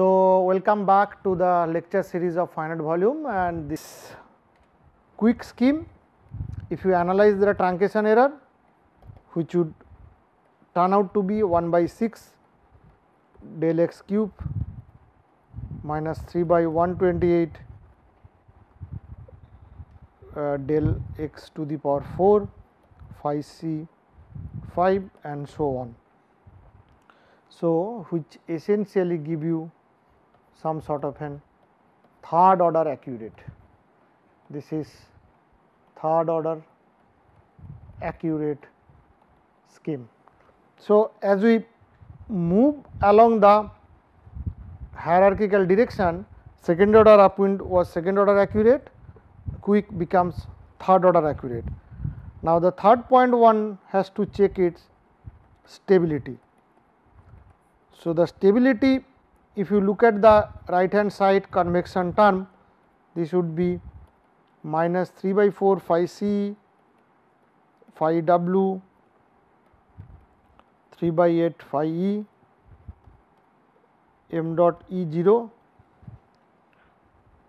So, welcome back to the lecture series of finite volume and this quick scheme. If you analyze the truncation error which would turn out to be 1 by 6 del x cube minus 3 by 128 uh, del x to the power 4 phi c 5 and so on. So, which essentially give you some sort of an third order accurate. This is third order accurate scheme. So, as we move along the hierarchical direction, second order upwind was second order accurate, quick becomes third order accurate. Now, the third point one has to check its stability. So, the stability if you look at the right hand side convection term this would be minus 3 by 4 phi c phi w 3 by 8 phi e m dot e 0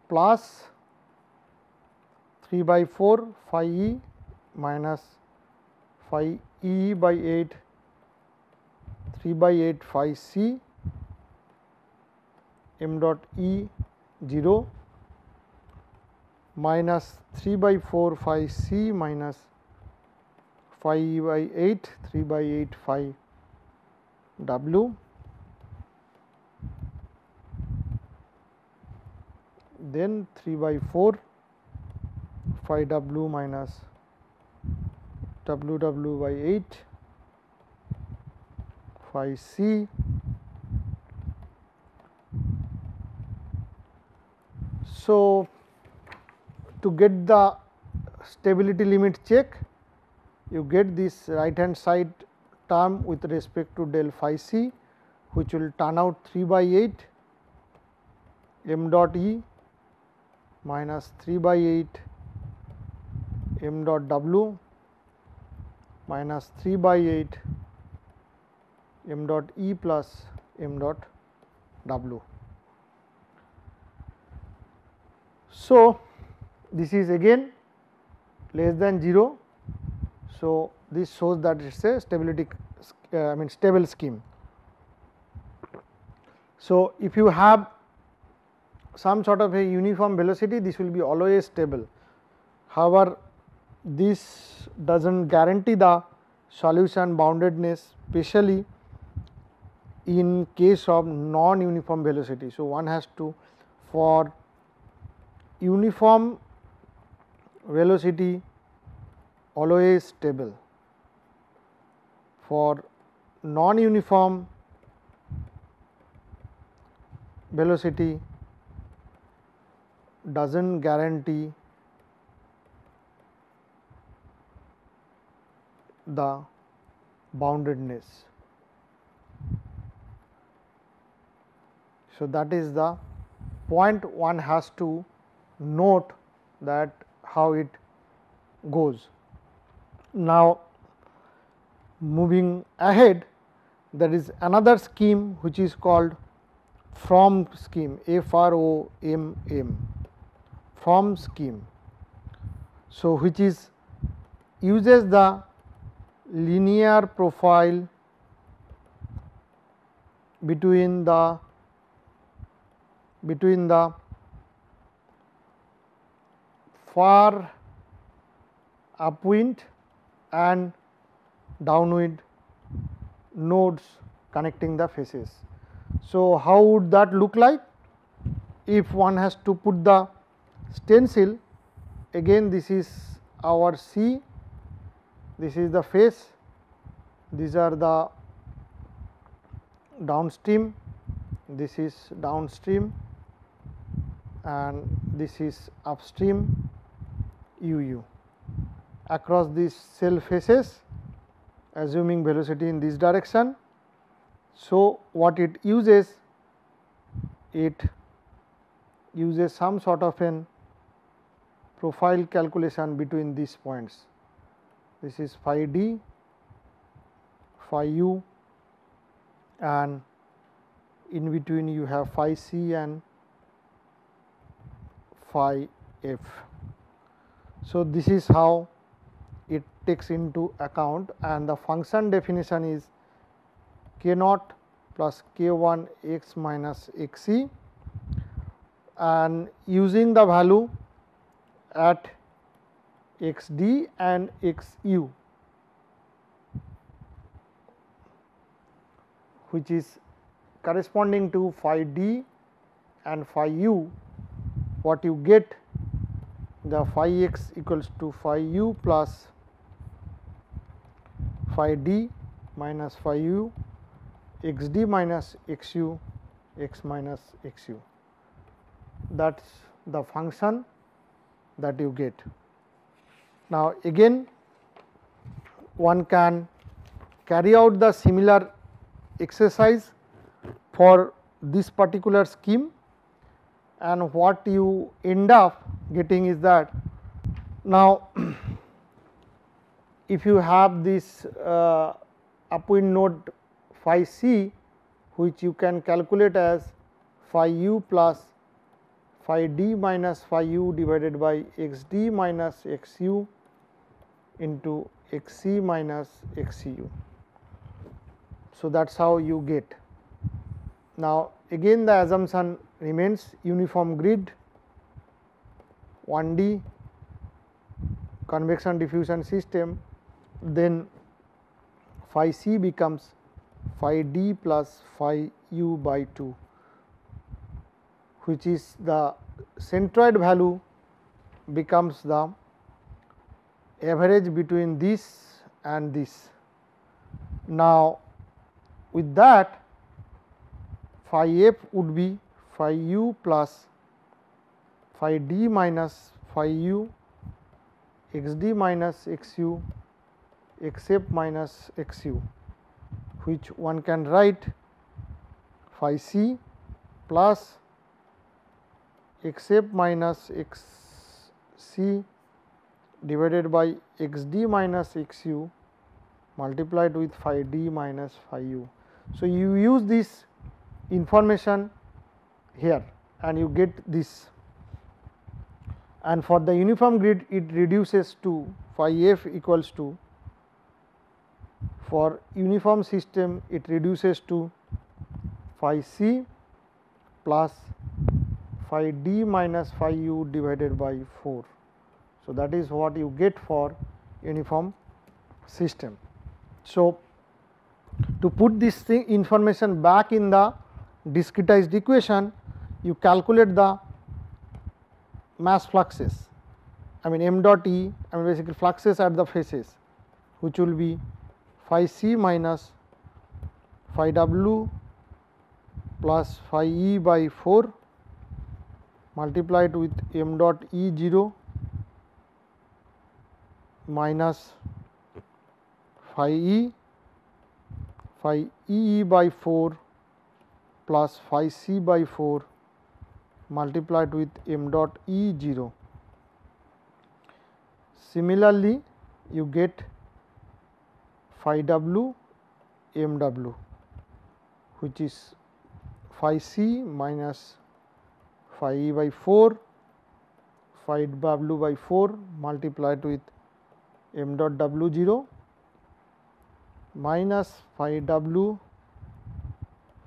plus 3 by 4 phi e minus phi e by 8 3 by 8 phi c m dot e 0 minus 3 by 4 phi c minus phi by 8 3 by 8 phi w. Then 3 by 4 phi w minus w w by 8 phi c So, to get the stability limit check you get this right hand side term with respect to del phi c which will turn out 3 by 8 m dot e minus 3 by 8 m dot w minus 3 by 8 m dot e plus m dot w. So, this is again less than 0. So, this shows that it is a stability uh, I mean stable scheme. So, if you have some sort of a uniform velocity this will be always stable. However, this does not guarantee the solution boundedness especially in case of non uniform velocity. So, one has to for uniform velocity always stable. For non uniform velocity does not guarantee the boundedness. So, that is the point one has to note that how it goes. Now, moving ahead there is another scheme which is called Fromm scheme F R O M M Fromm scheme. So, which is uses the linear profile between the between the far upwind and downwind nodes connecting the faces. So, how would that look like? If one has to put the stencil again this is our C, this is the face, these are the downstream this is downstream and this is upstream UU. Across these cell faces assuming velocity in this direction. So, what it uses? It uses some sort of an profile calculation between these points. This is phi d, phi u and in between you have phi c and phi f. So, this is how it takes into account and the function definition is k naught plus k 1 x minus x c and using the value at x d and x u which is corresponding to phi d and phi u what you get the phi x equals to phi u plus phi d minus phi u x d minus x u x minus x u that is the function that you get. Now, again one can carry out the similar exercise for this particular scheme and what you end up getting is that now if you have this uh, upwind node phi c which you can calculate as phi u plus phi d minus phi u divided by x d minus x u into x c minus x u. So, that is how you get. Now, again the assumption remains uniform grid 1D convection diffusion system then phi c becomes phi d plus phi u by 2 which is the centroid value becomes the average between this and this. Now, with that phi f would be phi u plus phi d minus phi u x d minus x u x f minus x u which one can write phi c plus x f minus x c divided by x d minus x u multiplied with phi d minus phi u. So, you use this information here and you get this and for the uniform grid it reduces to phi f equals to for uniform system it reduces to phi c plus phi d minus phi u divided by 4. So, that is what you get for uniform system. So, to put this thing information back in the discretized equation, you calculate the mass fluxes. I mean m dot E I mean basically fluxes at the faces which will be phi c minus phi w plus phi e by 4 multiplied with m dot E 0 minus phi e phi e by 4 plus phi c by 4 multiplied with m dot E 0. Similarly, you get phi w m w which is phi c minus phi e by 4 phi w by 4 multiplied with m dot w 0 minus phi w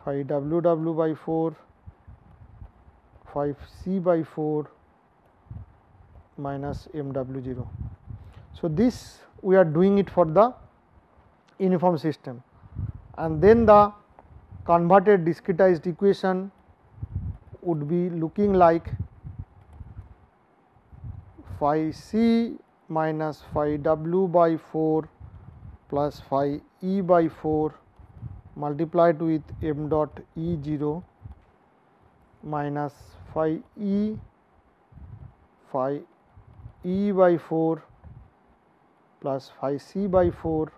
phi w w by 4 phi c by 4 minus m w 0. So, this we are doing it for the uniform system and then the converted discretized equation would be looking like phi c minus phi w by 4 plus phi e by 4 multiplied with m dot e 0 minus phi e phi e by 4 plus phi c by 4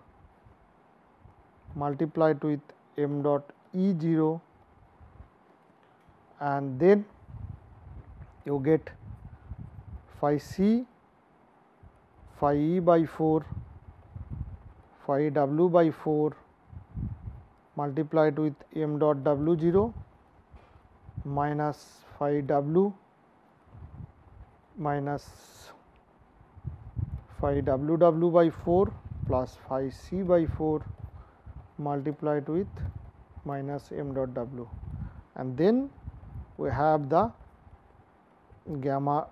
multiplied with m dot e 0 and then you get phi c phi e by 4 phi w by 4 multiplied with m dot w 0 minus phi w minus phi w w by 4 plus phi c by 4 multiplied with minus m dot w and then we have the gamma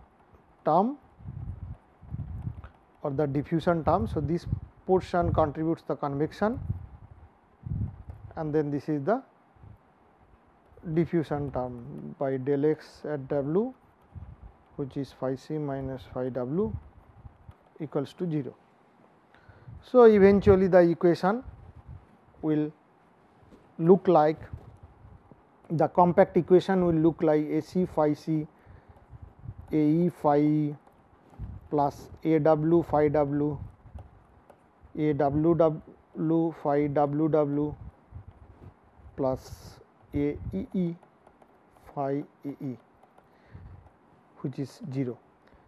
term or the diffusion term. So, this portion contributes the convection and then this is the diffusion term by del x at w which is phi c minus phi w equals to 0. So, eventually the equation will look like the compact equation will look like A c phi c A e phi e plus A w phi w A w w phi w w plus A e e phi e e which is 0.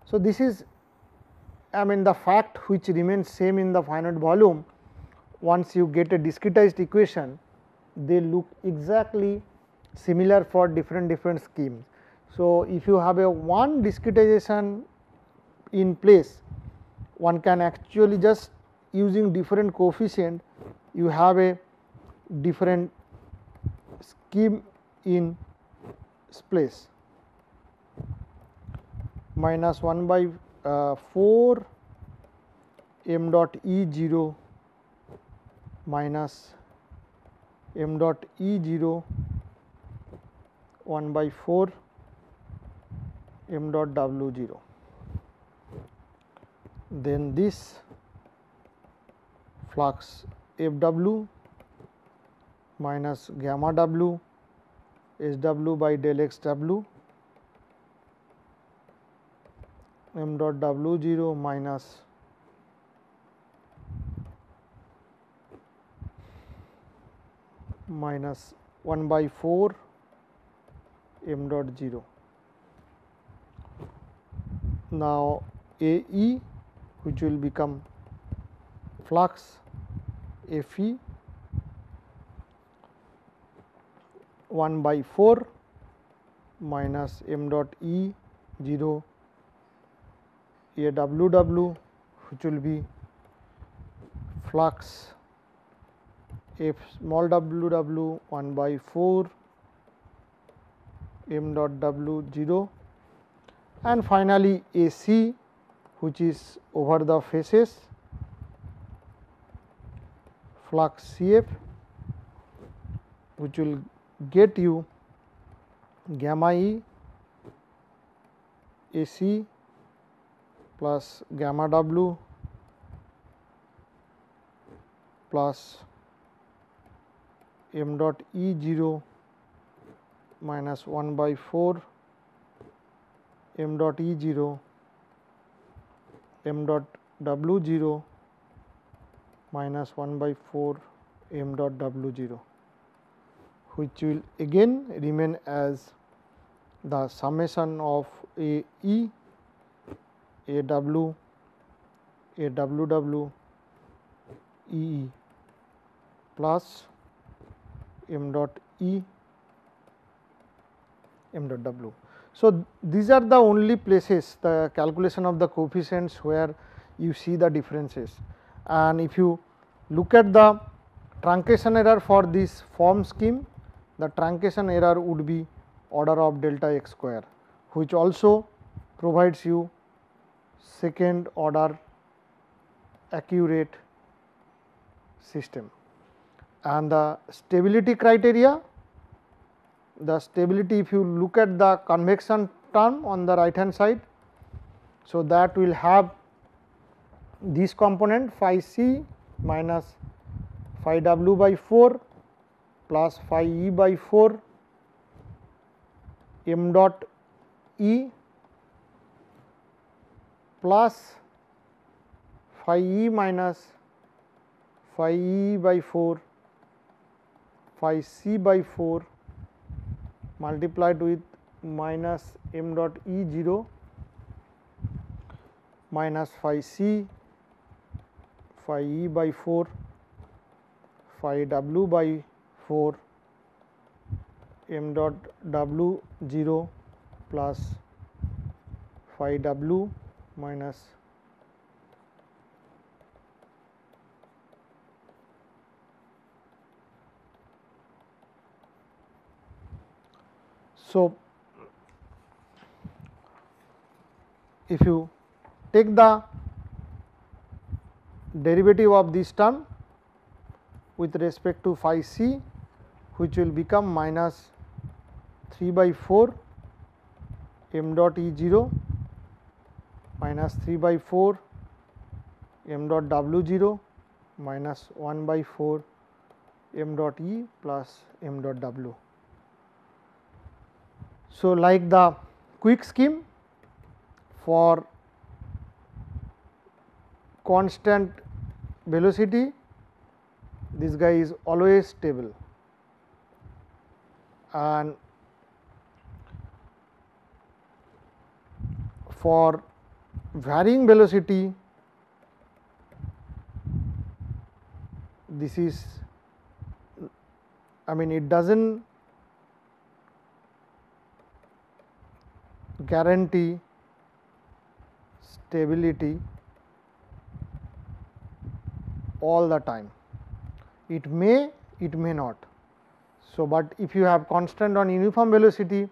So, this is I mean the fact which remains same in the finite volume once you get a discretized equation they look exactly similar for different different schemes. So, if you have a one discretization in place one can actually just using different coefficient you have a different scheme in space minus 1 by uh, 4 m dot E 0 minus m dot E 0 1 by 4 m dot W 0. Then this flux F w minus gamma w S w by del x w m dot w 0 minus minus 1 by 4 m dot 0. Now, A e which will become flux F e 1 by 4 minus m dot E 0 A w w which will be flux. F small w w 1 by 4 m dot w 0 and finally, A c which is over the faces. Flux C f which will get you gamma e A c plus gamma w plus m dot E 0 minus 1 by 4 m dot E 0 m dot W 0 minus 1 by 4 m dot W 0 which will again remain as the summation of A E A W A W W E E plus m dot E m dot w. So, these are the only places the calculation of the coefficients where you see the differences and if you look at the truncation error for this Fromm scheme the truncation error would be order of delta x square which also provides you second order accurate system and the stability criteria the stability if you look at the convection term on the right hand side. So, that will have this component phi c minus phi w by 4 plus phi e by 4 m dot E plus phi E minus phi E by 4 phi C by 4 multiplied with minus m dot E 0 minus phi C phi E by 4 phi W by 4 m dot W 0 plus phi W minus So, if you take the derivative of this term with respect to phi c which will become minus 3 by 4 m dot E 0 minus 3 by 4 m dot W 0 minus 1 by 4 m dot E plus m dot W. So, like the quick scheme for constant velocity this guy is always stable and for varying velocity this is I mean it does not guarantee stability all the time. It may, it may not. So, but if you have constant on uniform velocity,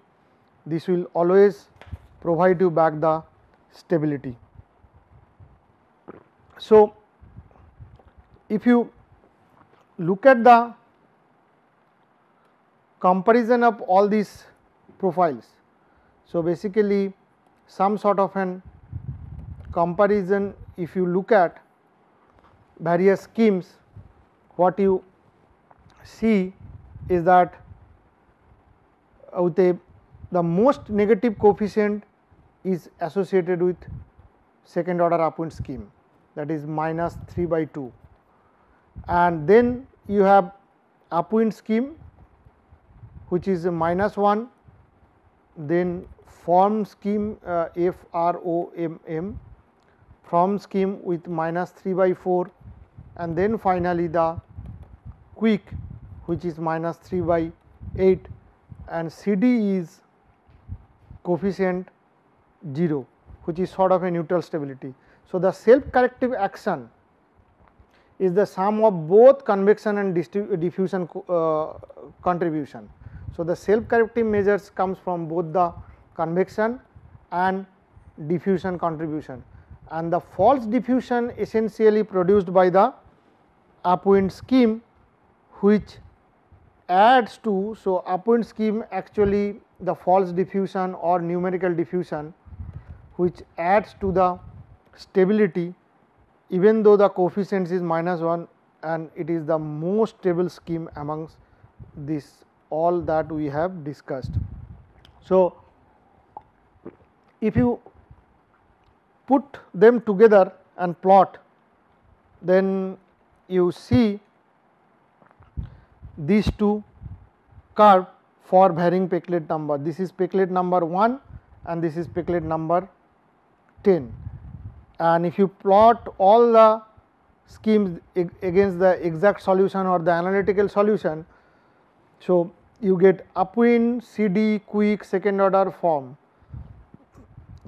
this will always provide you back the stability. So, if you look at the comparison of all these profiles. So, basically some sort of an comparison if you look at various schemes what you see is that with a the most negative coefficient is associated with second order upwind scheme that is minus 3 by 2 and then you have upwind scheme which is minus 1 then Fromm scheme uh, F R O M M Fromm scheme with minus 3 by 4 and then finally the quick which is minus 3 by 8 and C D is coefficient 0 which is sort of a neutral stability. So, the self corrective action is the sum of both convection and diffusion uh, contribution. So, the self corrective measures comes from both the convection and diffusion contribution and the false diffusion essentially produced by the upwind scheme which adds to. So, upwind scheme actually the false diffusion or numerical diffusion which adds to the stability even though the coefficient is minus 1 and it is the most stable scheme amongst this all that we have discussed. So, if you put them together and plot then you see these two curve for varying Peclet number. This is Peclet number 1 and this is Peclet number 10 and if you plot all the schemes against the exact solution or the analytical solution. So, you get upwind, CD, quick, second order Fromm.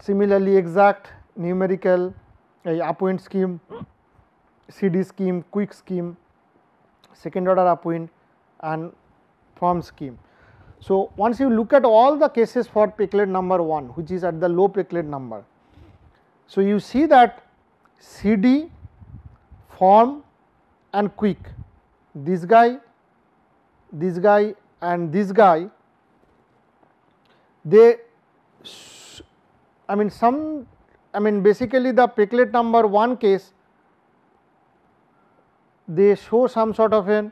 Similarly, exact numerical uh, upwind scheme, CD scheme, quick scheme, second order upwind and Fromm scheme. So, once you look at all the cases for Peclet number 1 which is at the low Peclet number. So, you see that CD, Fromm and quick this guy, this guy and this guy they I mean some I mean basically the Peclet number 1 case they show some sort of an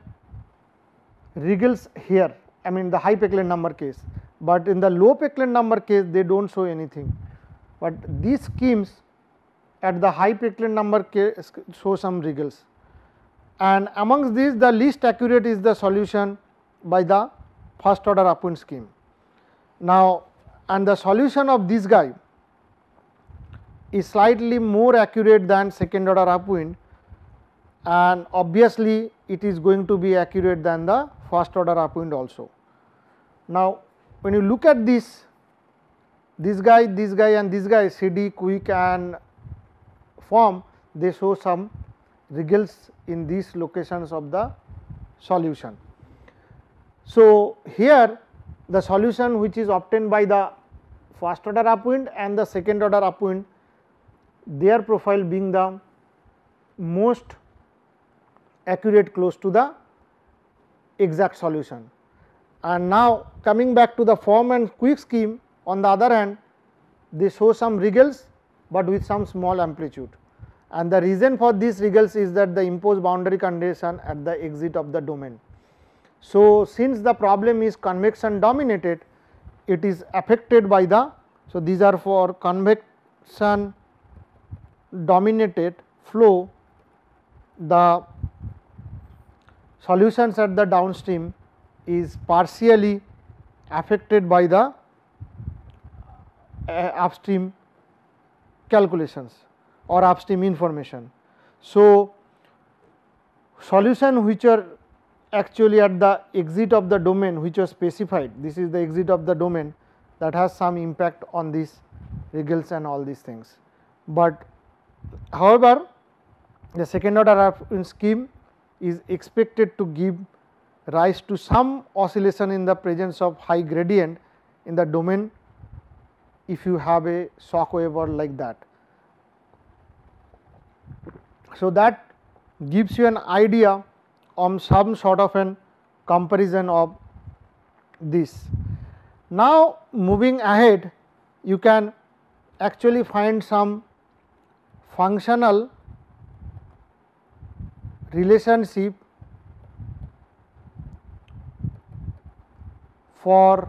wriggles here I mean the high Peclet number case, but in the low Peclet number case they do not show anything. But these schemes at the high Peclet number case show some wriggles and amongst these the least accurate is the solution by the first order upwind scheme. Now, and the solution of this guy is slightly more accurate than second order upwind and obviously it is going to be accurate than the first order upwind also. Now, when you look at this, this guy, this guy and this guy CD, quick and Fromm they show some wriggles in these locations of the solution. So, here the solution which is obtained by the first order upwind and the second order upwind their profile being the most accurate close to the exact solution. And now coming back to the Fromm and quick scheme on the other hand they show some wriggles, but with some small amplitude and the reason for these wriggles is that the imposed boundary condition at the exit of the domain. So, since the problem is convection dominated it is affected by the so these are for convection dominated flow the solutions at the downstream is partially affected by the uh, upstream calculations or upstream information. So, solution which are actually at the exit of the domain which was specified this is the exit of the domain that has some impact on these wriggles and all these things. But however, the second order scheme is expected to give rise to some oscillation in the presence of high gradient in the domain if you have a shock wave or like that. So, that gives you an idea on some sort of an comparison of this. Now, moving ahead you can actually find some functional relationship for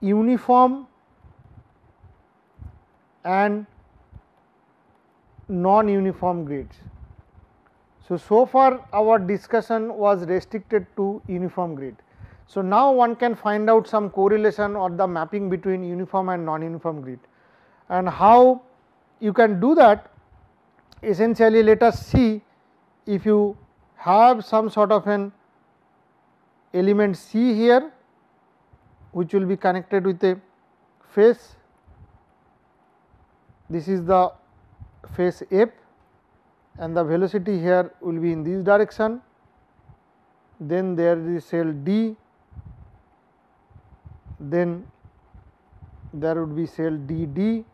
uniform and non-uniform grids. So, so far our discussion was restricted to uniform grid. So, now one can find out some correlation or the mapping between uniform and non-uniform grid and how you can do that essentially let us see if you have some sort of an element C here which will be connected with a face this is the face f and the velocity here will be in this direction. Then there is cell D, then there would be cell D D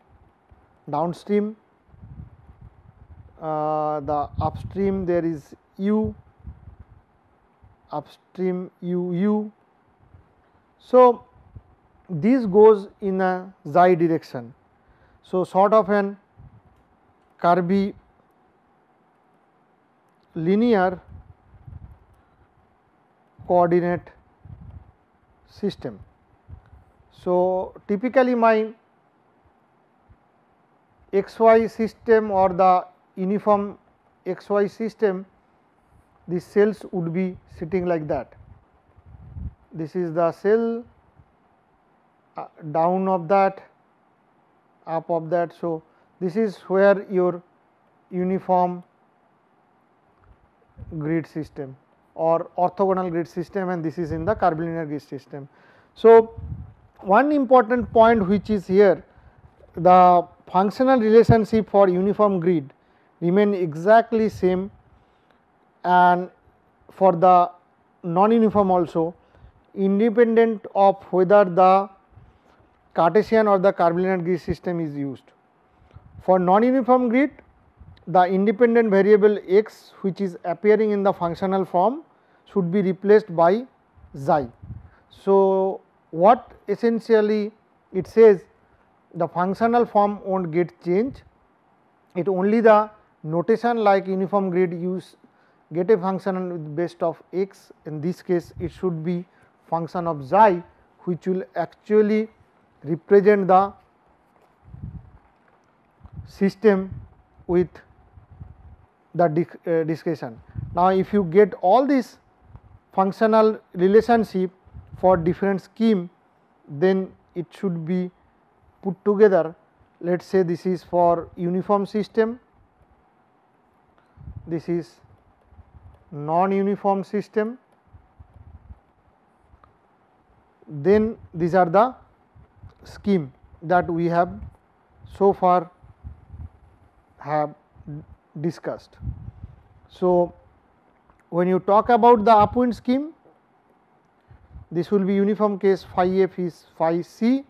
downstream, Uh, the upstream there is U, upstream U U. So, this goes in a xi direction. So, sort of an curvy linear coordinate system. So, typically my xy system or the uniform xy system the cells would be sitting like that. This is the cell uh, down of that up of that. So, this is where your uniform grid system or orthogonal grid system and this is in the curvilinear grid system. So, one important point which is here the functional relationship for uniform grid remain exactly same and for the non-uniform also independent of whether the Cartesian or the curvilinear grid system is used. For non-uniform grid, the independent variable x which is appearing in the functional form should be replaced by xi. So, what essentially it says the functional form will not get changed, it only the notation like uniform grid use get a function with best of x in this case it should be function of xi which will actually represent the system with the uh, discussion. Now, if you get all these functional relationship for different scheme, then it should be put together. Let us say this is for uniform system, this is non-uniform system, then these are the scheme that we have so far have discussed. So, when you talk about the upwind scheme, this will be uniform case phi f is phi c,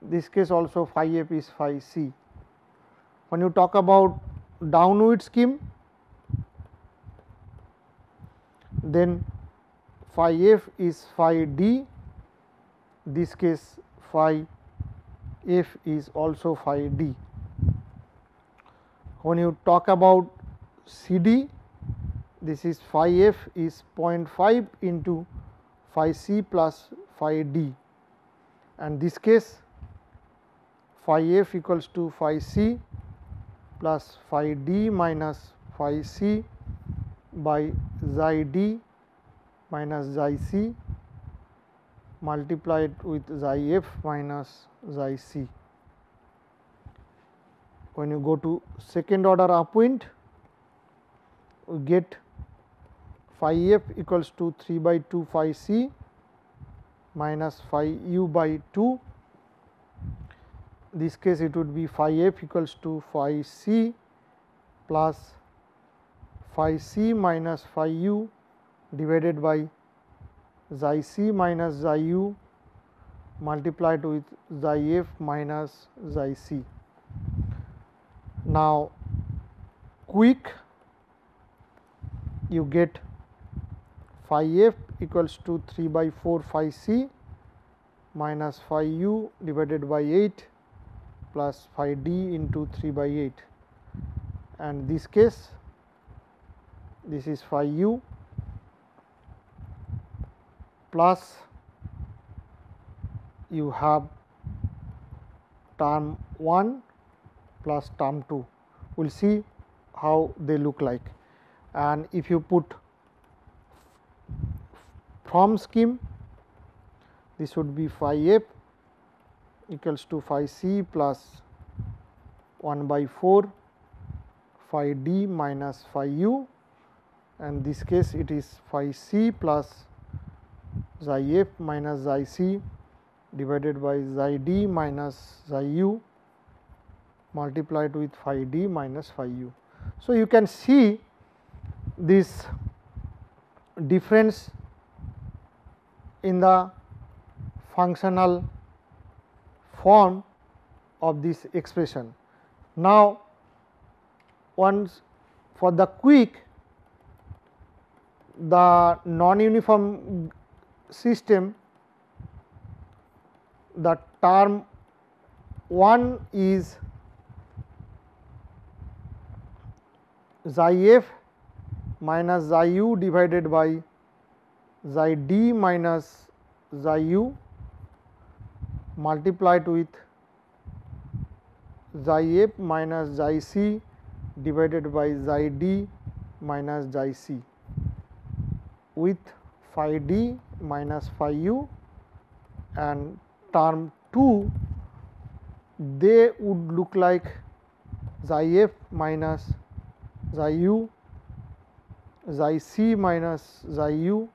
this case also phi f is phi c. When you talk about downwind scheme, then phi f is phi d, this case phi f is also phi d. When you talk about C d, this is phi f is 0.5 into phi c plus phi d and this case phi f equals to phi c plus phi d minus phi c by xi d minus xi c multiplied with xi f minus xi c. When you go to second order upwind, we get phi f equals to 3 by 2 phi c minus phi u by 2. This case it would be phi f equals to phi c plus phi c minus phi u divided by xi c minus xi u multiplied with xi f minus xi c. Now, quick you get phi f equals to 3 by 4 phi c minus phi u divided by 8 plus phi d into 3 by 8 and this case this is phi u plus you have term 1 plus term 2. We will see how they look like and if you put Fromm scheme this would be phi f equals to phi c plus 1 by 4 phi d minus phi u and this case it is phi c plus xi f minus xi c divided by xi d minus xi u multiplied with phi d minus phi u. So, you can see this difference in the functional form of this expression. Now, once for the quick the non-uniform system the term 1 is xi f minus xi u divided by xi d minus xi u multiplied with xi f minus xi c divided by xi d minus xi c with phi d minus phi u and term 2 they would look like xi f minus xi u, xi c minus xi u,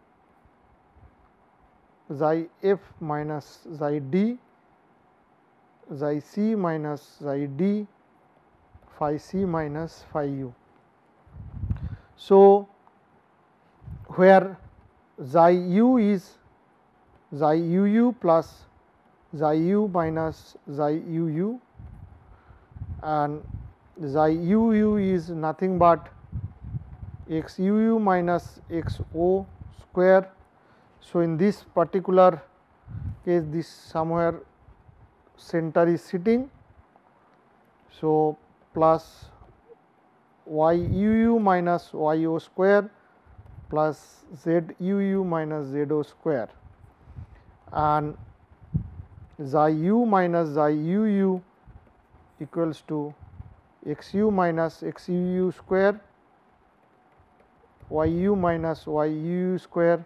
xi f minus xi d, xi c minus xi d, phi c minus phi u. So, where xi u is xi u u plus xi u minus xi u u and xi u u is nothing but x u u minus x o square. So, in this particular case this somewhere center is sitting. So, plus y u u minus y o square plus z u u minus z o square and xi u minus xi u u equals to x u minus x u u square y u minus y u u square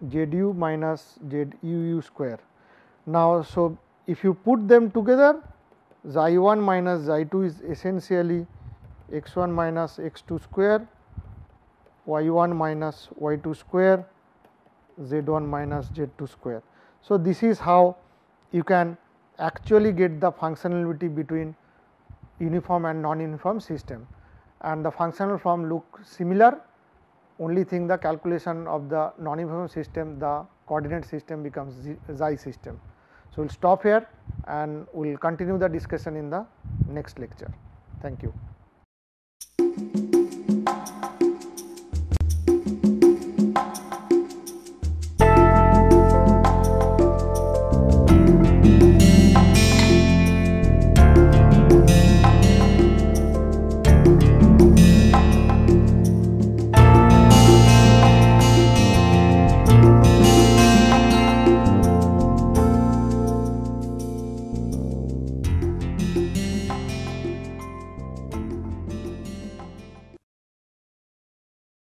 z u minus z u u square. Now, so if you put them together xi 1 minus xi 2 is essentially x 1 minus x 2 square, y 1 minus y 2 square, z 1 minus z 2 square. So, this is how you can actually get the functionality between uniform and non-uniform system and the functional form look similar only thing the calculation of the non-uniform system the coordinate system becomes xi system. So, we will stop here and we will continue the discussion in the next lecture. Thank you.